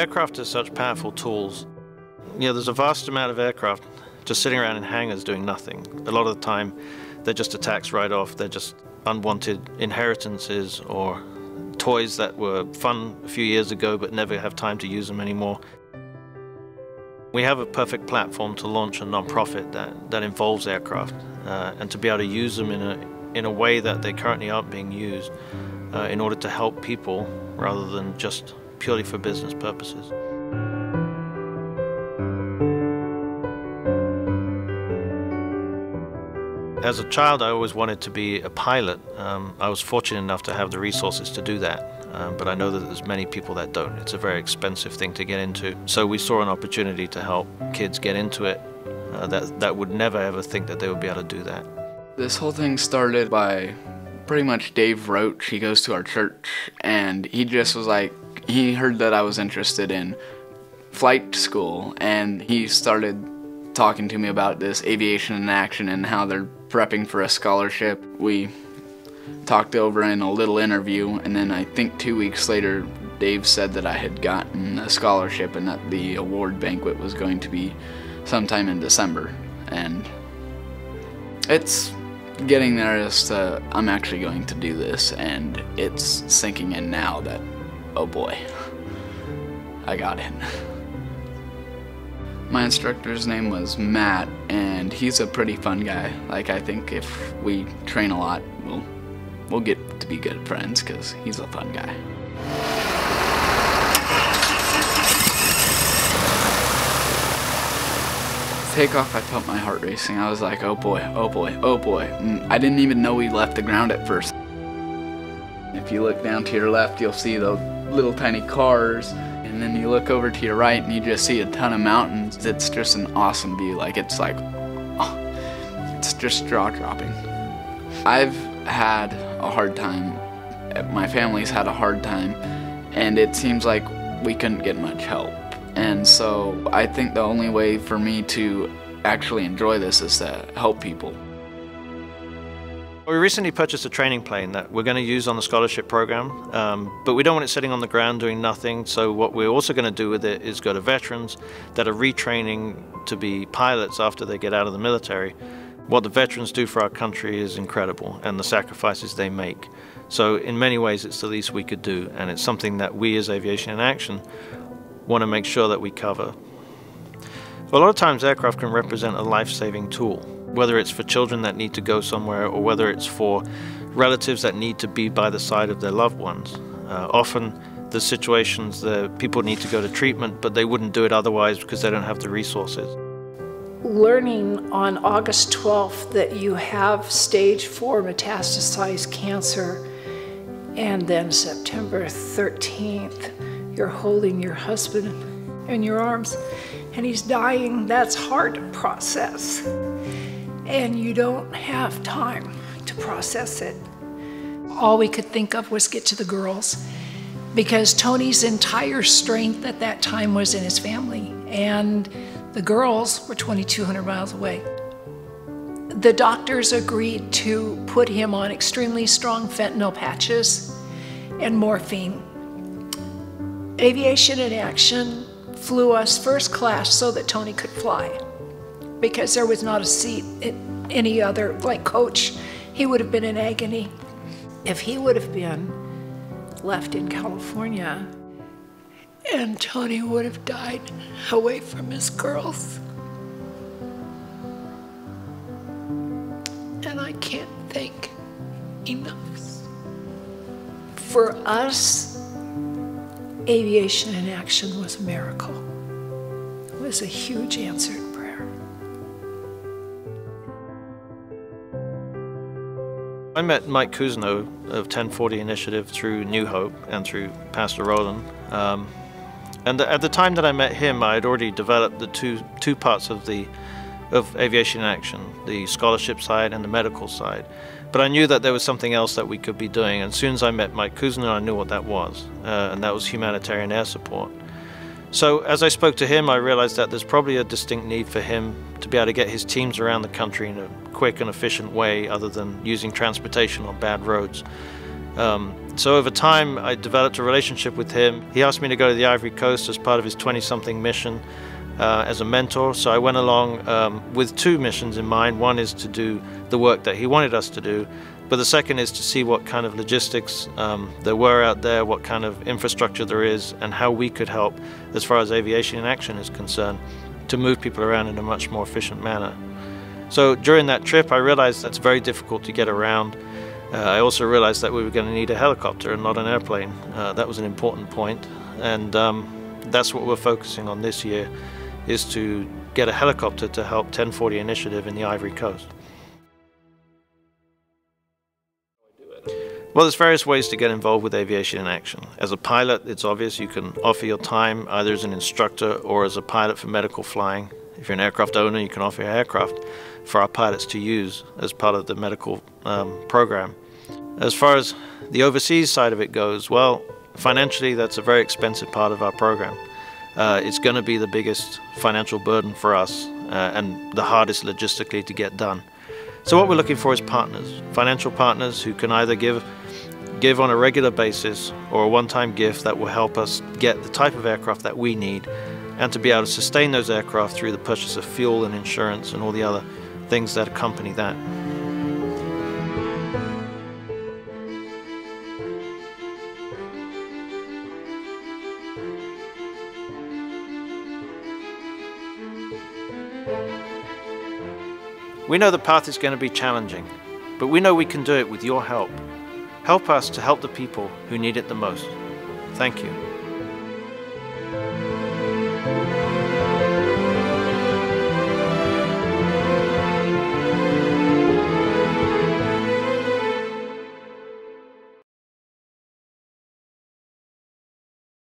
Aircraft are such powerful tools. You know, there's a vast amount of aircraft just sitting around in hangars doing nothing. A lot of the time, they're just attacks right off. They're just unwanted inheritances or toys that were fun a few years ago but never have time to use them anymore. We have a perfect platform to launch a non-profit that, that involves aircraft uh, and to be able to use them in a, in a way that they currently aren't being used uh, in order to help people rather than just purely for business purposes. As a child, I always wanted to be a pilot. Um, I was fortunate enough to have the resources to do that, um, but I know that there's many people that don't. It's a very expensive thing to get into. So we saw an opportunity to help kids get into it uh, that, that would never ever think that they would be able to do that. This whole thing started by pretty much Dave Roach. He goes to our church, and he just was like, he heard that I was interested in flight school, and he started talking to me about this aviation in action and how they're prepping for a scholarship. We talked over in a little interview, and then I think two weeks later, Dave said that I had gotten a scholarship and that the award banquet was going to be sometime in December. And it's getting there as to I'm actually going to do this, and it's sinking in now that, oh boy, I got in. My instructor's name was Matt, and he's a pretty fun guy. Like, I think if we train a lot, we'll, we'll get to be good friends, because he's a fun guy. Takeoff, I felt my heart racing. I was like, oh boy, oh boy, oh boy. Mm, I didn't even know we left the ground at first. If you look down to your left, you'll see the little tiny cars and then you look over to your right and you just see a ton of mountains. It's just an awesome view. Like it's like, oh, it's just jaw dropping. I've had a hard time. My family's had a hard time, and it seems like we couldn't get much help. And so I think the only way for me to actually enjoy this is to help people. We recently purchased a training plane that we're going to use on the scholarship program, um, but we don't want it sitting on the ground doing nothing. So what we're also going to do with it is go to veterans that are retraining to be pilots after they get out of the military. What the veterans do for our country is incredible, and the sacrifices they make. So in many ways, it's the least we could do, and it's something that we as Aviation in Action want to make sure that we cover. A lot of times, aircraft can represent a life-saving tool whether it's for children that need to go somewhere or whether it's for relatives that need to be by the side of their loved ones. Uh, often the situations that people need to go to treatment, but they wouldn't do it otherwise because they don't have the resources. Learning on August 12th that you have stage four metastasized cancer, and then September 13th, you're holding your husband in your arms and he's dying, that's hard to process and you don't have time to process it. All we could think of was get to the girls because Tony's entire strength at that time was in his family, and the girls were 2,200 miles away. The doctors agreed to put him on extremely strong fentanyl patches and morphine. Aviation in Action flew us first class so that Tony could fly because there was not a seat in any other, like coach, he would have been in agony. If he would have been left in California, and Tony would have died away from his girls. And I can't thank enough. For us, aviation in action was a miracle. It was a huge answer I met Mike Kuzno of 1040 Initiative through New Hope and through Pastor Roland. Um, and at the time that I met him, I had already developed the two two parts of the of aviation action, the scholarship side and the medical side. But I knew that there was something else that we could be doing. And as soon as I met Mike Kuzno, I knew what that was, uh, and that was humanitarian air support. So as I spoke to him, I realized that there's probably a distinct need for him to be able to get his teams around the country in a quick and efficient way other than using transportation on bad roads. Um, so over time, I developed a relationship with him. He asked me to go to the Ivory Coast as part of his 20-something mission uh, as a mentor. So I went along um, with two missions in mind. One is to do the work that he wanted us to do, but the second is to see what kind of logistics um, there were out there, what kind of infrastructure there is, and how we could help as far as aviation in action is concerned to move people around in a much more efficient manner. So during that trip, I realized that's very difficult to get around. Uh, I also realized that we were going to need a helicopter and not an airplane. Uh, that was an important point, and um, that's what we're focusing on this year, is to get a helicopter to help 1040 Initiative in the Ivory Coast. Well, there's various ways to get involved with aviation in action. As a pilot, it's obvious you can offer your time either as an instructor or as a pilot for medical flying. If you're an aircraft owner, you can offer your aircraft for our pilots to use as part of the medical um, program. As far as the overseas side of it goes, well, financially, that's a very expensive part of our program. Uh, it's going to be the biggest financial burden for us uh, and the hardest logistically to get done. So what we're looking for is partners, financial partners who can either give give on a regular basis or a one-time gift that will help us get the type of aircraft that we need and to be able to sustain those aircraft through the purchase of fuel and insurance and all the other things that accompany that. We know the path is going to be challenging, but we know we can do it with your help. Help us to help the people who need it the most. Thank you.